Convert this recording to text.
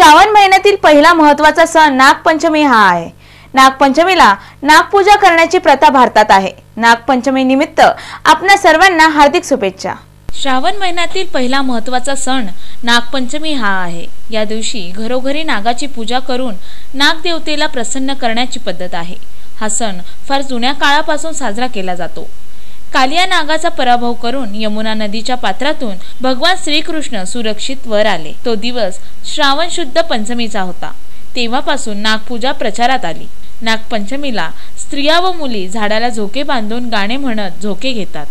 श्रावण महिन्यातील पहिला महत्त्वाचा सण नागपंचमी हा आहे. नागपंचमीला नागपूजा करण्याची प्रथा भारतात आहे. नागपंचमी निमित्त आपल्या सर्वांना हार्दिक शुभेच्छा. श्रावण महिन्यातील पहिला महत्त्वाचा सण नागपंचमी हा आहे. या दिवशी घरोघरी नागाची पूजा करून नागदेवतेला प्रसन्न करण्याची पद्धत आहे. हा सण फार जुन्या काळापासून साजरा केला जातो. कालिया नागाचा पराभव करून यमुना नदीच्या पात्रातून भगवान श्रीकृष्ण सुरक्षित वर आले. तो दिवस श्रावण शुद्ध पंचमीचा होता. तेव्हापासून नागपूजा प्रचारात आली. नागपंचमीला स्त्रिया व मुली झाडाला झोके बांधून गाणे म्हणत झोके घेतात.